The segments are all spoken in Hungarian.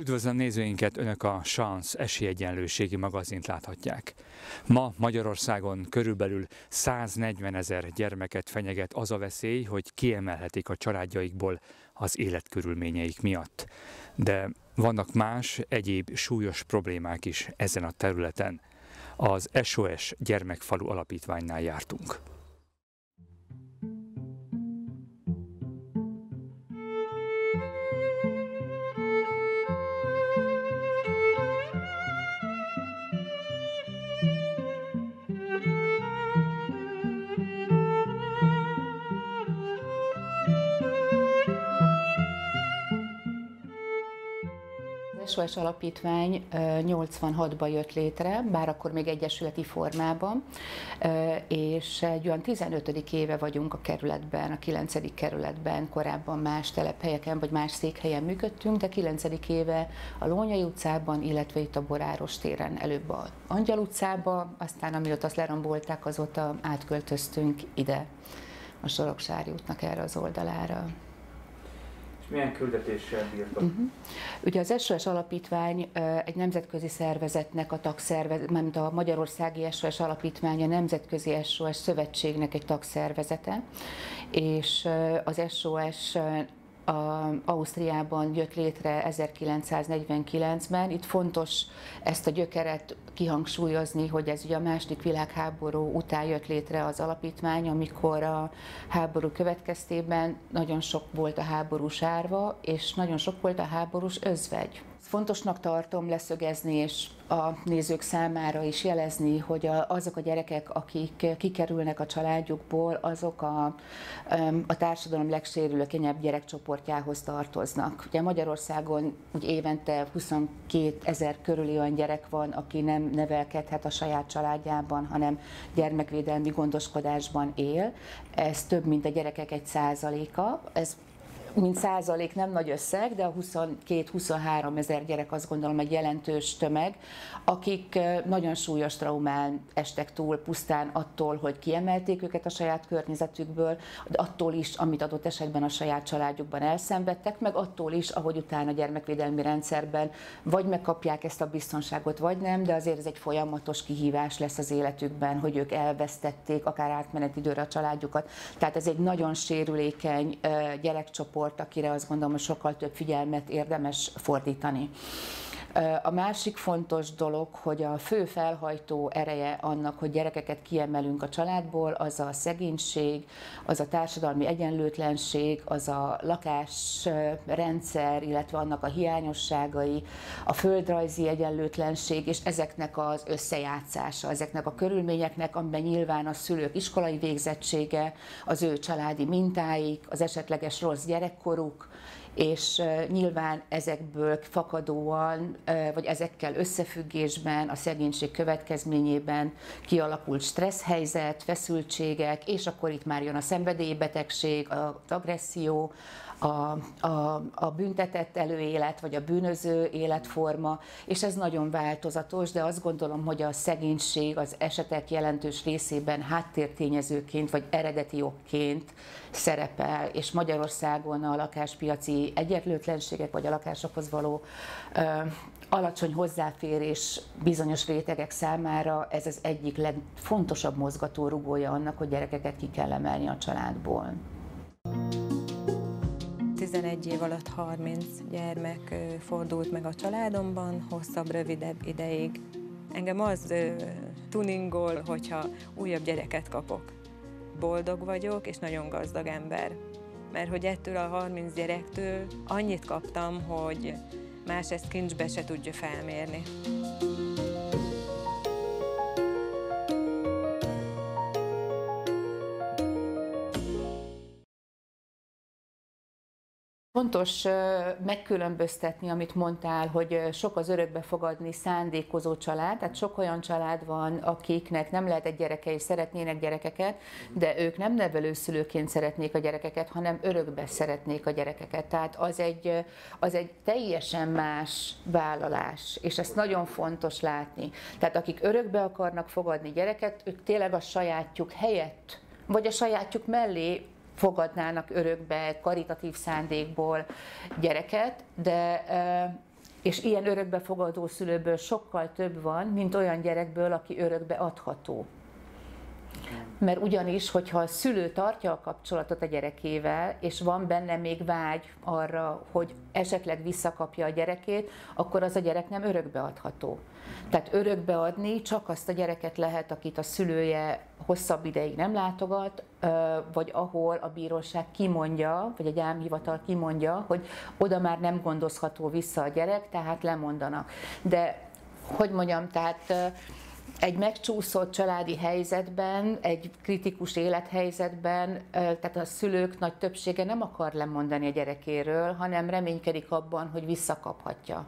Üdvözlöm nézőinket, Önök a Chance esélyegyenlőségi magazint láthatják. Ma Magyarországon körülbelül 140 ezer gyermeket fenyeget az a veszély, hogy kiemelhetik a családjaikból az életkörülményeik miatt. De vannak más, egyéb súlyos problémák is ezen a területen. Az SOS Gyermekfalu Alapítványnál jártunk. SOS Alapítvány 86-ban jött létre, bár akkor még egyesületi formában, és egy olyan 15. éve vagyunk a kerületben, a 9. kerületben, korábban más telephelyeken vagy más székhelyen működtünk, de 9. éve a Lónyai utcában, illetve itt a Boráros téren, előbb a Angyal utcába, aztán amióta azt lerombolták, azóta átköltöztünk ide a Soroksári útnak erre az oldalára milyen küldetéssel bírtok? Uh-huh. Ugye az SOS Alapítvány egy nemzetközi szervezetnek a tagszervezet, mert a Magyarországi SOS Alapítvány a Nemzetközi SOS Szövetségnek egy tagszervezete, és az SOS a, Ausztriában jött létre 1949-ben. Itt fontos ezt a gyökeret kihangsúlyozni, hogy ez ugye a második világháború után jött létre az alapítvány, amikor a háború következtében nagyon sok volt a háborús árva, és nagyon sok volt a háborús özvegy. Fontosnak tartom leszögezni, és a nézők számára is jelezni, hogy a, azok a gyerekek, akik kikerülnek a családjukból, azok a, a társadalom legsérülőkenyebb gyerekcsoportjához tartoznak. Ugye Magyarországon úgy évente 22 ezer körüli olyan gyerek van, aki nem nevelkedhet a saját családjában, hanem gyermekvédelmi gondoskodásban él. Ez több, mint a gyerekek egy százaléka. Ez mint százalék nem nagy összeg, de a 22-23 ezer gyerek azt gondolom egy jelentős tömeg, akik nagyon súlyos traumán estek túl pusztán attól, hogy kiemelték őket a saját környezetükből, attól is, amit adott esetben a saját családjukban elszenvedtek, meg attól is, ahogy utána a gyermekvédelmi rendszerben vagy megkapják ezt a biztonságot, vagy nem, de azért ez egy folyamatos kihívás lesz az életükben, hogy ők elvesztették akár átmeneti időre a családjukat. Tehát ez egy nagyon sérülékeny gyerekcsoport, csoport, akire azt gondolom, hogy sokkal több figyelmet érdemes fordítani. A másik fontos dolog, hogy a fő felhajtó ereje annak, hogy gyerekeket kiemelünk a családból, az a szegénység, az a társadalmi egyenlőtlenség, az a lakásrendszer, illetve annak a hiányosságai, a földrajzi egyenlőtlenség, és ezeknek az összejátszása, ezeknek a körülményeknek, amiben nyilván a szülők iskolai végzettsége, az ő családi mintáik, az esetleges rossz gyerekkoruk, és nyilván ezekből fakadóan, vagy ezekkel összefüggésben a szegénység következményében kialakult stressz helyzet, feszültségek, és akkor itt már jön a szenvedélybetegség, az agresszió, a, a, a büntetett előélet, vagy a bűnöző életforma, és ez nagyon változatos, de azt gondolom, hogy a szegénység az esetek jelentős részében háttértényezőként, vagy eredeti okként szerepel, és Magyarországon a lakáspiaci egyenlőtlenségek, vagy a lakásokhoz való ö, alacsony hozzáférés bizonyos rétegek számára ez az egyik legfontosabb mozgatórugója annak, hogy gyerekeket ki kell emelni a családból. 11 év alatt 30 gyermek fordult meg a családomban, hosszabb, rövidebb ideig. Engem az tuningol, hogyha újabb gyereket kapok. Boldog vagyok, és nagyon gazdag ember. Mert hogy ettől a 30 gyerektől annyit kaptam, hogy más ezt kincsbe se tudja felmérni. Fontos megkülönböztetni, amit mondtál, hogy sok az örökbefogadni szándékozó család, tehát sok olyan család van, akiknek nem lehet egy gyereke és szeretnének gyerekeket, de ők nem nevelőszülőként szeretnék a gyerekeket, hanem örökbe szeretnék a gyerekeket. Tehát az egy, az egy teljesen más vállalás, és ezt nagyon fontos látni. Tehát akik örökbe akarnak fogadni gyereket, ők tényleg a sajátjuk helyett, vagy a sajátjuk mellé fogadnának örökbe karitatív szándékból gyereket, de és ilyen örökbefogadó szülőből sokkal több van, mint olyan gyerekből, aki örökbe adható. Mert ugyanis, hogyha a szülő tartja a kapcsolatot a gyerekével, és van benne még vágy arra, hogy esetleg visszakapja a gyerekét, akkor az a gyerek nem örökbeadható. Tehát örökbeadni csak azt a gyereket lehet, akit a szülője hosszabb ideig nem látogat, vagy ahol a bíróság kimondja, vagy egy álmhivatal kimondja, hogy oda már nem gondozható vissza a gyerek, tehát lemondanak. De hogy mondjam, tehát egy megcsúszott családi helyzetben, egy kritikus élethelyzetben, tehát a szülők nagy többsége nem akar lemondani a gyerekéről, hanem reménykedik abban, hogy visszakaphatja.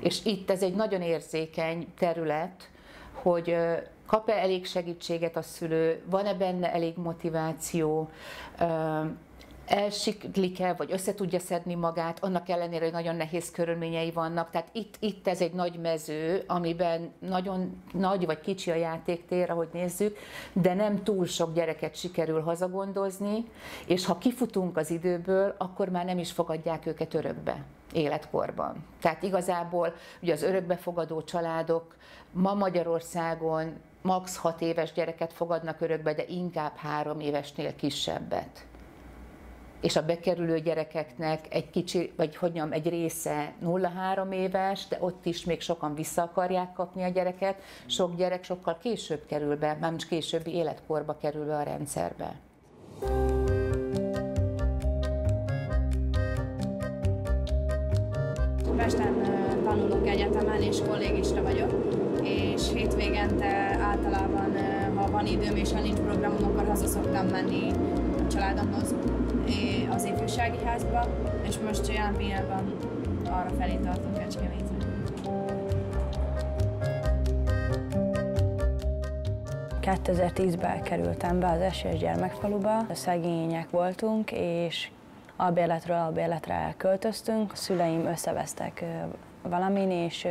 És itt ez egy nagyon érzékeny terület, hogy kap-e elég segítséget a szülő, van-e benne elég motiváció, elsiklik-e, vagy össze tudja szedni magát, annak ellenére, hogy nagyon nehéz körülményei vannak. Tehát itt, itt ez egy nagy mező, amiben nagyon nagy vagy kicsi a játéktér, ahogy nézzük, de nem túl sok gyereket sikerül hazagondozni, és ha kifutunk az időből, akkor már nem is fogadják őket örökbe életkorban. Tehát igazából ugye az örökbefogadó családok ma Magyarországon max. 6 éves gyereket fogadnak örökbe, de inkább 3 évesnél kisebbet és a bekerülő gyerekeknek egy kicsi, vagy hogy mondjam, egy része 0-3 éves, de ott is még sokan vissza akarják kapni a gyereket. Sok gyerek sokkal később kerül be, már most későbbi életkorba kerül be a rendszerbe. Pesten tanulok egyetemen, és kollégista vagyok, és hétvégente általában, ha van időm és ha nincs programom, akkor haza szoktam menni a családomhoz az ifjúsági házba, és most olyan pillanatban arra felé tartunk Kecskemétre. ben kerültem be az Esélyes Gyermekfaluba, szegények voltunk, és albérletről albérletre költöztünk. A szüleim összevesztek valamin, és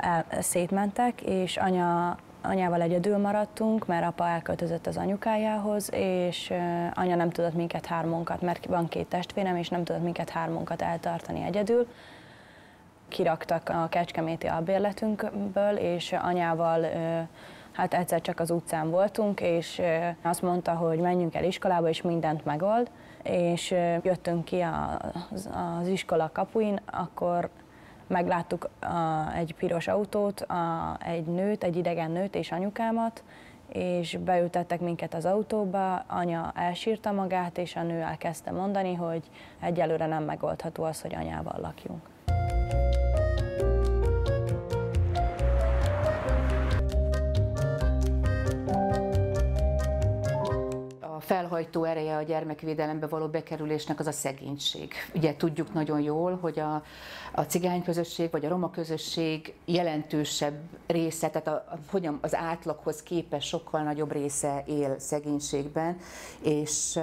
el, szétmentek, és anya anyával egyedül maradtunk, mert apa elköltözött az anyukájához, és anya nem tudott minket hármunkat, mert van két testvérem, és nem tudott minket hármunkat eltartani egyedül. Kiraktak a kecskeméti albérletünkből, és anyával hát egyszer csak az utcán voltunk, és azt mondta, hogy menjünk el iskolába, és mindent megold, és jöttünk ki az, az iskola kapuin, akkor megláttuk a, egy piros autót, a, egy nőt, egy idegen nőt és anyukámat, és beültettek minket az autóba, anya elsírta magát, és a nő elkezdte mondani, hogy egyelőre nem megoldható az, hogy anyával lakjunk. Felhajtó ereje a gyermekvédelembe való bekerülésnek az a szegénység. Ugye tudjuk nagyon jól, hogy a, a cigány közösség vagy a roma közösség jelentősebb része, tehát a, a, hogyan az átlaghoz képest sokkal nagyobb része él szegénységben, és,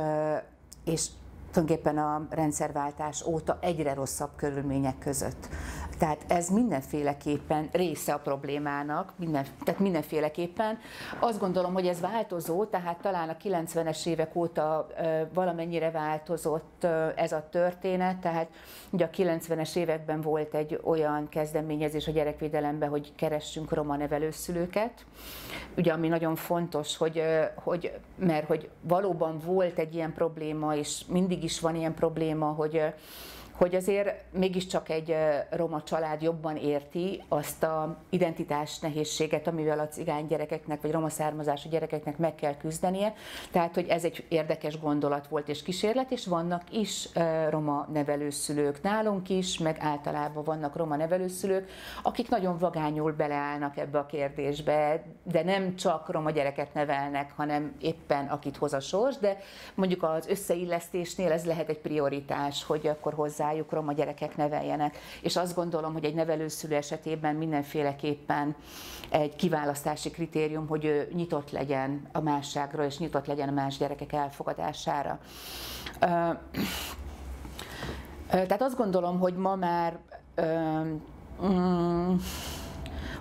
és tulajdonképpen a rendszerváltás óta egyre rosszabb körülmények között. Tehát ez mindenféleképpen része a problémának, minden, tehát mindenféleképpen. Azt gondolom, hogy ez változó, tehát talán a 90-es évek óta valamennyire változott ez a történet, tehát ugye a 90-es években volt egy olyan kezdeményezés a gyerekvédelemben, hogy keressünk roma nevelőszülőket, ugye ami nagyon fontos, hogy, hogy mert hogy valóban volt egy ilyen probléma, és mindig is van ilyen probléma, hogy hogy azért mégiscsak egy roma család jobban érti azt a identitás nehézséget, amivel a cigány gyerekeknek, vagy roma származású gyerekeknek meg kell küzdenie. Tehát, hogy ez egy érdekes gondolat volt és kísérlet, és vannak is roma nevelőszülők nálunk is, meg általában vannak roma nevelőszülők, akik nagyon vagányul beleállnak ebbe a kérdésbe, de nem csak roma gyereket nevelnek, hanem éppen akit hoz a sors, de mondjuk az összeillesztésnél ez lehet egy prioritás, hogy akkor hozzá hozzájuk roma gyerekek neveljenek. És azt gondolom, hogy egy nevelőszülő esetében mindenféleképpen egy kiválasztási kritérium, hogy ő nyitott legyen a másságra, és nyitott legyen a más gyerekek elfogadására. Tehát azt gondolom, hogy ma már mm,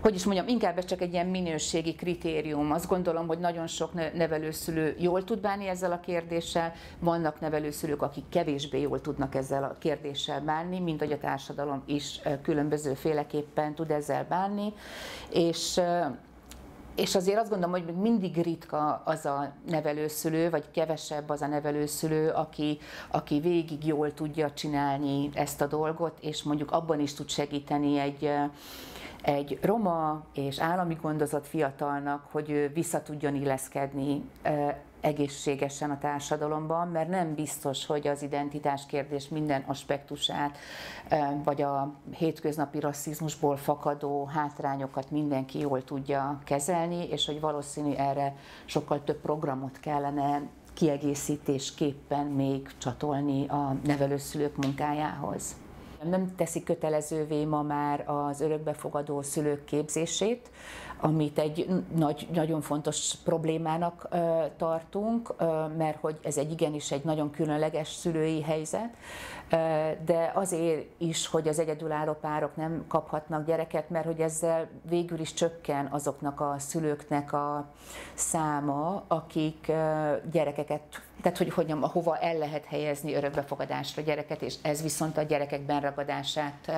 hogy is mondjam, inkább ez csak egy ilyen minőségi kritérium. Azt gondolom, hogy nagyon sok nevelőszülő jól tud bánni ezzel a kérdéssel, vannak nevelőszülők, akik kevésbé jól tudnak ezzel a kérdéssel bánni, mint hogy a társadalom is különböző féleképpen tud ezzel bánni, és és azért azt gondolom, hogy még mindig ritka az a nevelőszülő, vagy kevesebb az a nevelőszülő, aki, aki végig jól tudja csinálni ezt a dolgot, és mondjuk abban is tud segíteni egy, egy roma és állami gondozott fiatalnak, hogy ő vissza tudjon illeszkedni egészségesen a társadalomban, mert nem biztos, hogy az identitás kérdés minden aspektusát, vagy a hétköznapi rasszizmusból fakadó hátrányokat mindenki jól tudja kezelni, és hogy valószínű erre sokkal több programot kellene kiegészítésképpen még csatolni a nevelőszülők munkájához. Nem teszi kötelezővé ma már az örökbefogadó szülők képzését, amit egy nagy, nagyon fontos problémának tartunk, mert hogy ez egy igenis egy nagyon különleges szülői helyzet, de azért is, hogy az egyedülálló párok nem kaphatnak gyereket, mert hogy ezzel végül is csökken azoknak a szülőknek a száma, akik gyerekeket, tehát hogy hogyan, hova el lehet helyezni örökbefogadásra gyereket, és ez viszont a gyerekek benragadását,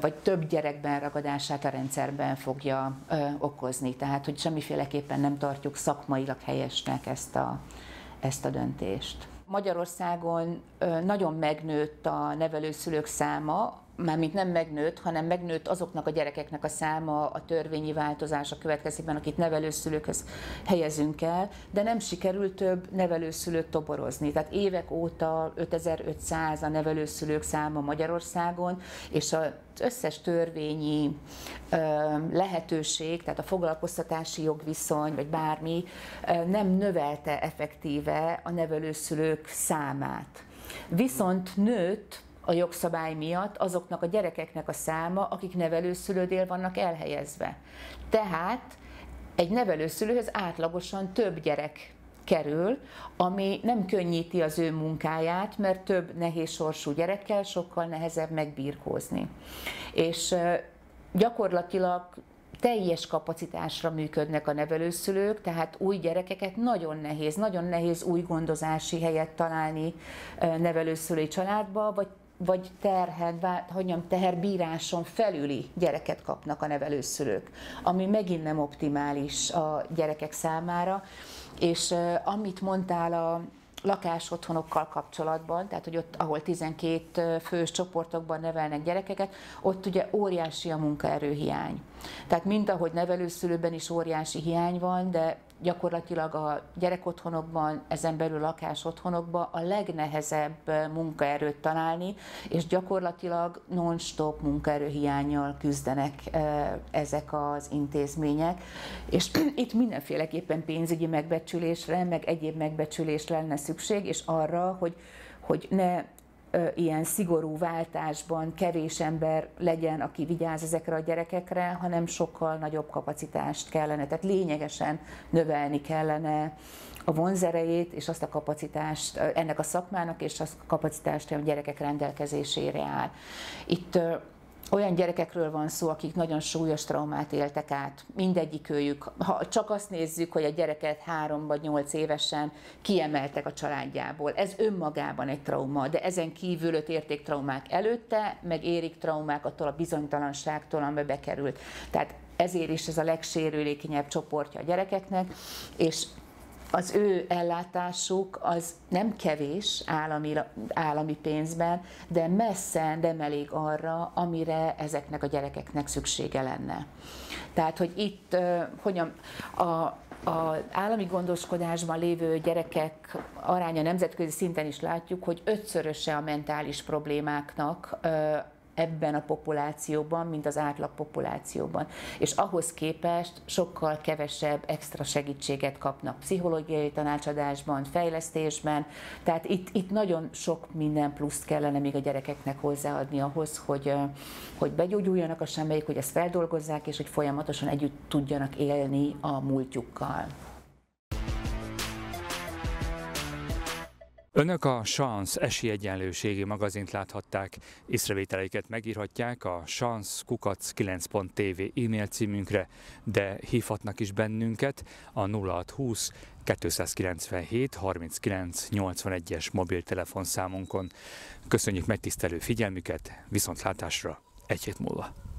vagy több gyerek benragadását a rendszerben fogja okozni. Tehát, hogy semmiféleképpen nem tartjuk szakmailag helyesnek ezt a, ezt a döntést. Magyarországon nagyon megnőtt a nevelőszülők száma, mármint nem megnőtt, hanem megnőtt azoknak a gyerekeknek a száma a törvényi változása következtében, akit nevelőszülőkhöz helyezünk el, de nem sikerült több nevelőszülőt toborozni. Tehát évek óta 5500 a nevelőszülők száma Magyarországon, és az összes törvényi lehetőség, tehát a foglalkoztatási jogviszony, vagy bármi nem növelte effektíve a nevelőszülők számát. Viszont nőtt a jogszabály miatt azoknak a gyerekeknek a száma, akik nevelőszülődél vannak elhelyezve. Tehát egy nevelőszülőhöz átlagosan több gyerek kerül, ami nem könnyíti az ő munkáját, mert több nehéz sorsú gyerekkel sokkal nehezebb megbírkózni. És gyakorlatilag teljes kapacitásra működnek a nevelőszülők, tehát új gyerekeket nagyon nehéz, nagyon nehéz új gondozási helyet találni nevelőszülői családba, vagy vagy terhen, hogy mondjam, teherbíráson felüli gyereket kapnak a nevelőszülők, ami megint nem optimális a gyerekek számára. És amit mondtál a lakásotthonokkal kapcsolatban, tehát hogy ott, ahol 12 fős csoportokban nevelnek gyerekeket, ott ugye óriási a munkaerőhiány. Tehát mint ahogy nevelőszülőben is óriási hiány van, de gyakorlatilag a gyerekotthonokban, ezen belül lakásotthonokban a legnehezebb munkaerőt találni, és gyakorlatilag non-stop munkaerőhiányjal küzdenek ezek az intézmények. És itt mindenféleképpen pénzügyi megbecsülésre, meg egyéb megbecsülésre lenne szükség, és arra, hogy, hogy ne ilyen szigorú váltásban kevés ember legyen, aki vigyáz ezekre a gyerekekre, hanem sokkal nagyobb kapacitást kellene, tehát lényegesen növelni kellene a vonzerejét és azt a kapacitást ennek a szakmának, és azt a kapacitást, hogy a gyerekek rendelkezésére áll. Itt olyan gyerekekről van szó, akik nagyon súlyos traumát éltek át. Mindegyik őjük. Ha csak azt nézzük, hogy a gyereket három vagy nyolc évesen kiemeltek a családjából. Ez önmagában egy trauma, de ezen kívül öt értéktraumák előtte, meg érik traumák attól a bizonytalanságtól, amiben bekerült. Tehát ezért is ez a legsérülékenyebb csoportja a gyerekeknek, és az ő ellátásuk az nem kevés állami, állami pénzben, de messze nem elég arra, amire ezeknek a gyerekeknek szüksége lenne. Tehát, hogy itt hogyan a, az állami gondoskodásban lévő gyerekek aránya nemzetközi szinten is látjuk, hogy ötszöröse a mentális problémáknak ebben a populációban, mint az átlag populációban. És ahhoz képest sokkal kevesebb extra segítséget kapnak pszichológiai tanácsadásban, fejlesztésben, tehát itt, itt nagyon sok minden pluszt kellene még a gyerekeknek hozzáadni ahhoz, hogy, hogy begyógyuljanak a semmeik, hogy ezt feldolgozzák, és hogy folyamatosan együtt tudjanak élni a múltjukkal. Önök a Chance esélyegyenlőségi magazint láthatták, észrevételeiket megírhatják a chancekukac9.tv e-mail címünkre, de hívhatnak is bennünket a 0620 297 39 81-es mobiltelefonszámunkon. Köszönjük megtisztelő figyelmüket, viszontlátásra egy hét múlva.